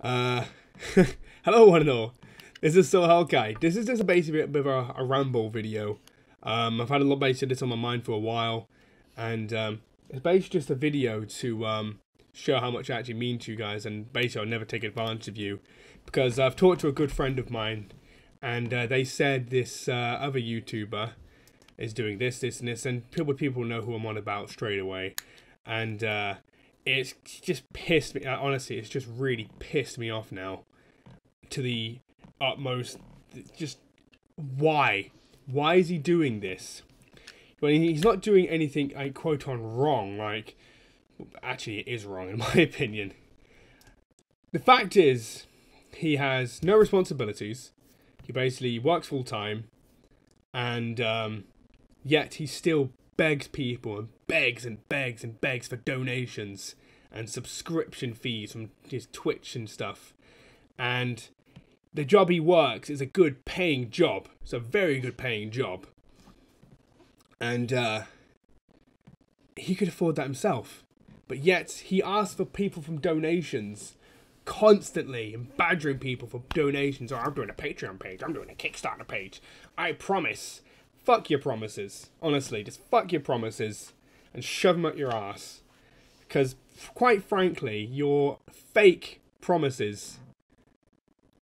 Uh, hello, one and all. This is So Hellkite. This is just basically a bit of a, a ramble video. Um, I've had a lot basically this on my mind for a while, and um, it's basically just a video to um, show how much I actually mean to you guys, and basically I'll never take advantage of you, because I've talked to a good friend of mine, and uh, they said this uh, other YouTuber is doing this, this, and this, and people people know who I'm on about straight away, and uh, it's just pissed me. Uh, honestly, it's just really pissed me off now, to the utmost. Just why? Why is he doing this? Well, he's not doing anything I quote on wrong. Like, actually, it is wrong in my opinion. The fact is, he has no responsibilities. He basically works full time, and um, yet he still begs people and begs and begs and begs for donations and subscription fees from his Twitch and stuff. And the job he works is a good paying job. It's a very good paying job. And uh, he could afford that himself. But yet he asks for people from donations constantly and badgering people for donations. Or oh, I'm doing a Patreon page. I'm doing a Kickstarter page. I promise fuck your promises. Honestly, just fuck your promises and shove them up your ass. Because, quite frankly, your fake promises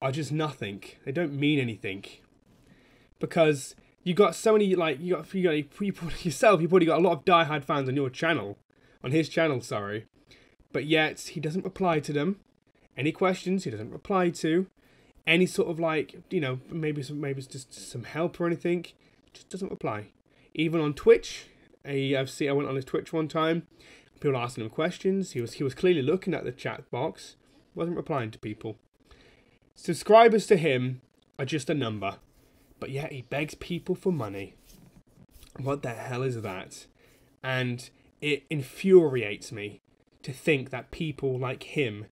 are just nothing. They don't mean anything. Because you got so many, like, you got, you got you put, yourself, you've probably got a lot of die-hard fans on your channel. On his channel, sorry. But yet, he doesn't reply to them. Any questions, he doesn't reply to. Any sort of, like, you know, maybe some, maybe it's just some help or anything just doesn't reply. Even on Twitch, I, I've seen, I went on his Twitch one time. People asking him questions. He was he was clearly looking at the chat box, wasn't replying to people. Subscribers to him are just a number, but yet he begs people for money. What the hell is that? And it infuriates me to think that people like him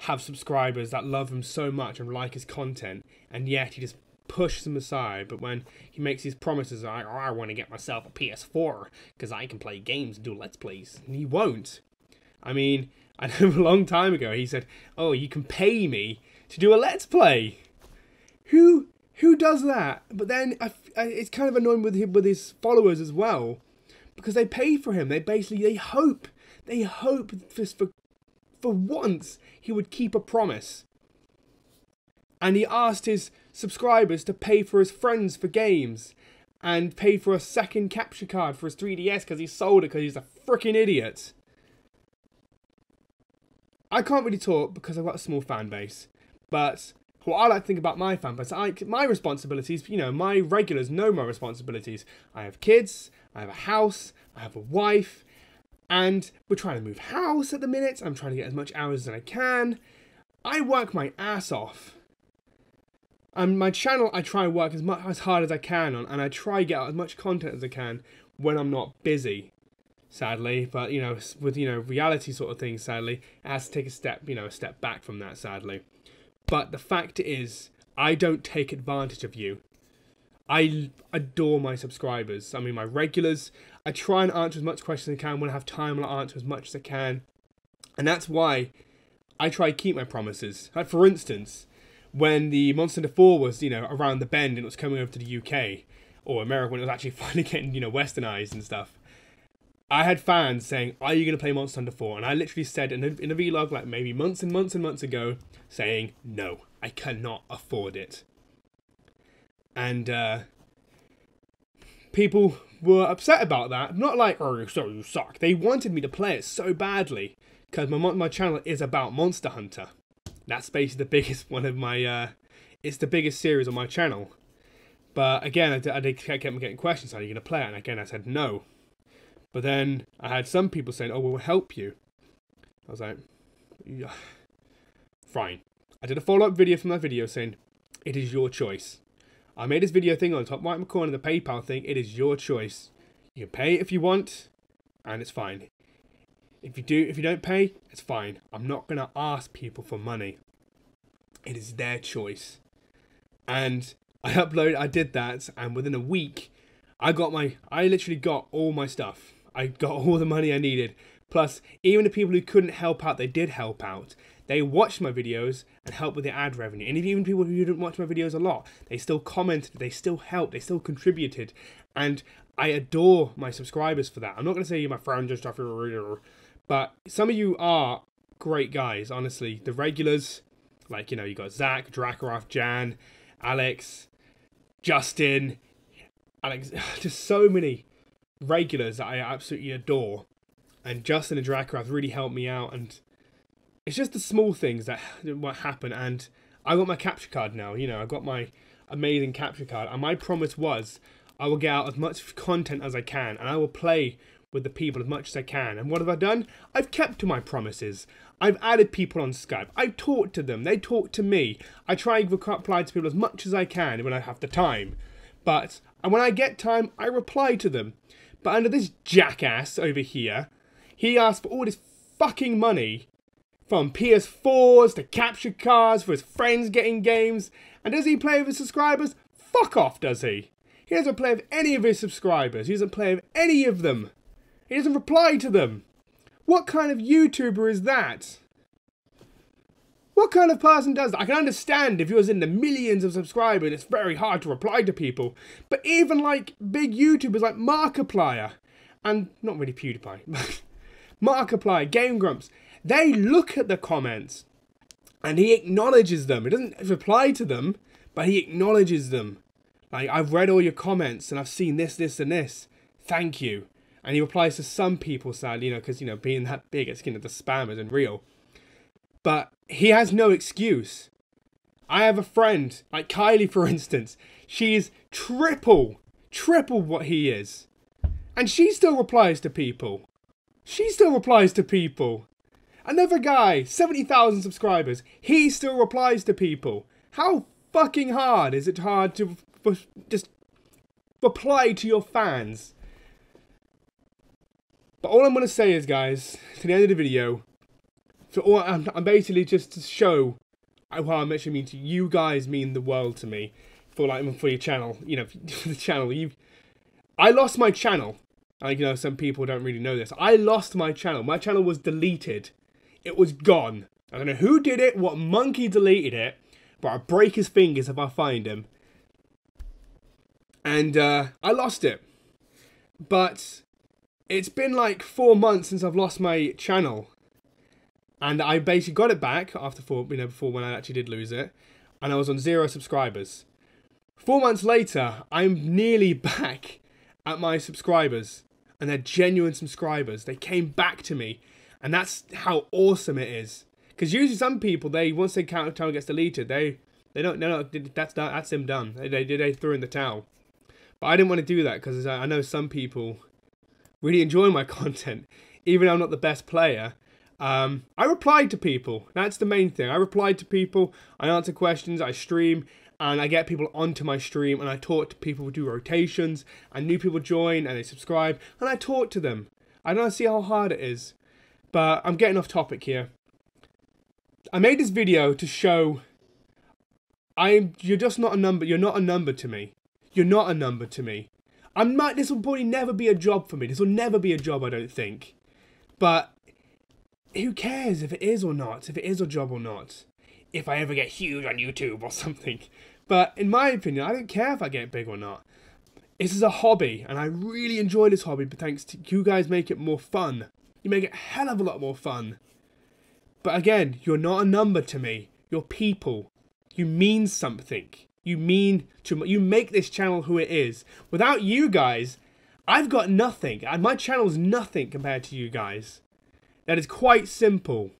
have subscribers that love him so much and like his content, and yet he just pushes them aside. But when he makes these promises, I, oh, I want to get myself a PS4 because I can play games and do Let's Plays, and he won't. I mean, I know a long time ago he said, "Oh, you can pay me to do a Let's Play." Who who does that? But then I, I, it's kind of annoying with him with his followers as well, because they pay for him. They basically they hope they hope for, for once he would keep a promise. And he asked his subscribers to pay for his friends for games and pay for a second capture card for his 3DS because he sold it because he's a freaking idiot. I can't really talk because I've got a small fan base, but what I like to think about my fan base, I, my responsibilities, you know, my regulars know my responsibilities. I have kids, I have a house, I have a wife, and we're trying to move house at the minute. I'm trying to get as much hours as I can. I work my ass off and my channel, I try and work as much as hard as I can on, and I try get out as much content as I can when I'm not busy. Sadly, but you know, with you know reality sort of things, sadly, it has to take a step, you know, a step back from that. Sadly, but the fact is, I don't take advantage of you. I adore my subscribers. I mean, my regulars. I try and answer as much questions as I can when I have time. I'll answer as much as I can, and that's why I try to keep my promises. Like for instance, when the Monster Hunter 4 was, you know, around the bend and it was coming over to the UK or America when it was actually finally getting, you know, westernized and stuff. I had fans saying, "Are you going to play Monster Hunter 4?" And I literally said in a, in a vlog like maybe months and months and months ago, saying, "No, I cannot afford it." And uh, people were upset about that. Not like, "Oh, so you suck." They wanted me to play it so badly because my my channel is about Monster Hunter. That's basically the biggest one of my. Uh, it's the biggest series on my channel. But again, I, did, I kept getting questions. Are you going to play it? And again, I said no. But then I had some people saying, "Oh, we'll help you." I was like, yeah. "Fine." I did a follow-up video from that video saying, "It is your choice." I made this video thing on the top right corner, the PayPal thing. It is your choice. You can pay it if you want, and it's fine. If you do, if you don't pay, it's fine. I'm not gonna ask people for money. It is their choice. And I uploaded, I did that, and within a week, I got my, I literally got all my stuff. I got all the money I needed. Plus, even the people who couldn't help out, they did help out. they watched my videos and helped with the ad revenue. And even people who didn't watch my videos a lot, they still commented, they still helped, they still contributed. And I adore my subscribers for that. I'm not going to say you're my friend, just after, but some of you are great guys, honestly. The regulars, like, you know, you got Zach, Drakarov, Jan, Alex, Justin, Alex, just so many regulars that I absolutely adore. And Justin and Drakarov really helped me out. And it's just the small things that what happen. And I got my capture card now. You know, I got my amazing capture card. And my promise was I will get out as much content as I can. And I will play with the people as much as I can. And what have I done? I've kept to my promises. I've added people on Skype. I've talked to them. They talk to me. I try and reply to people as much as I can when I have the time. But and when I get time, I reply to them. But under this jackass over here, he asked for all this fucking money from PS4s to capture cards for his friends getting games. And does he play with his subscribers? Fuck off, does he? He doesn't play with any of his subscribers. He doesn't play with any of them. He doesn't reply to them. What kind of YouTuber is that? What kind of person does that? I can understand if you're in the millions of subscribers, it's very hard to reply to people. But even like big YouTubers like Markiplier, and not really PewDiePie, Markiplier, Game Grumps, they look at the comments and he acknowledges them. He doesn't reply to them, but he acknowledges them. Like, I've read all your comments and I've seen this, this, and this. Thank you. And he replies to some people, sadly, you know, because, you know, being that big, it's, you know, the spam isn't real. But he has no excuse. I have a friend, like Kylie, for instance. She's triple, triple what he is. And she still replies to people. She still replies to people. Another guy, 70,000 subscribers. He still replies to people. How fucking hard is it hard to just reply to your fans? But all I'm going to say is, guys, to the end of the video, so all, I'm, I'm basically just to show how much I mean to you guys mean the world to me for like for your channel, you know, for the channel. You, I lost my channel. Like you know, some people don't really know this. I lost my channel. My channel was deleted. It was gone. I don't know who did it, what monkey deleted it, but I'll break his fingers if I find him. And uh, I lost it. But it's been like four months since I've lost my channel. And I basically got it back after four, you know, before when I actually did lose it. And I was on zero subscribers. Four months later, I'm nearly back at my subscribers. And they're genuine subscribers. They came back to me. And that's how awesome it is. Because usually some people, they once their channel gets deleted, they they don't, no, that's that's them done. They, they, they threw in the towel. But I didn't want to do that because I know some people really enjoy my content, even though I'm not the best player. Um, I replied to people. That's the main thing. I replied to people. I answer questions. I stream, and I get people onto my stream, and I talk to people do rotations, and new people join, and they subscribe, and I talk to them. I don't see how hard it is, but I'm getting off topic here. I made this video to show I'm you're just not a number. You're not a number to me. You're not a number to me. I'm not, this will probably never be a job for me. This will never be a job, I don't think. But who cares if it is or not, if it is a job or not. If I ever get huge on YouTube or something. But in my opinion, I don't care if I get big or not. This is a hobby, and I really enjoy this hobby, but thanks to you guys make it more fun. You make it a hell of a lot more fun. But again, you're not a number to me. You're people. You mean something. You mean to you make this channel who it is. Without you guys, I've got nothing. My channel's nothing compared to you guys. That is quite simple.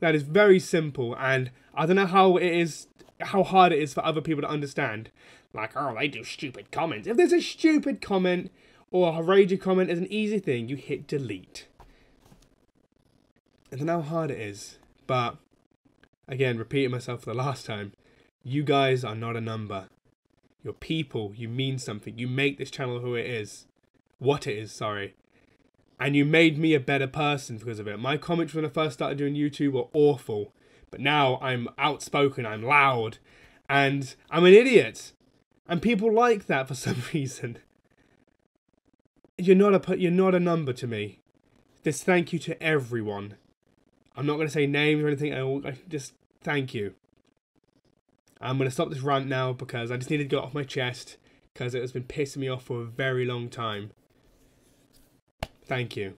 That is very simple, and I don't know how it is, how hard it is for other people to understand. Like, oh, they do stupid comments. If there's a stupid comment or a ragey comment, it's an easy thing. You hit delete. I don't know how hard it is, but again, repeating myself for the last time. You guys are not a number. You're people. You mean something. You make this channel who it is. What it is, sorry. And you made me a better person because of it. My comments when I first started doing YouTube were awful. But now I'm outspoken, I'm loud, and I'm an idiot. And people like that for some reason. You're not a you're not a number to me. This thank you to everyone. I'm not going to say names or anything. I, will, I just thank you. I'm going to stop this rant now because I just needed to get off my chest because it has been pissing me off for a very long time. Thank you.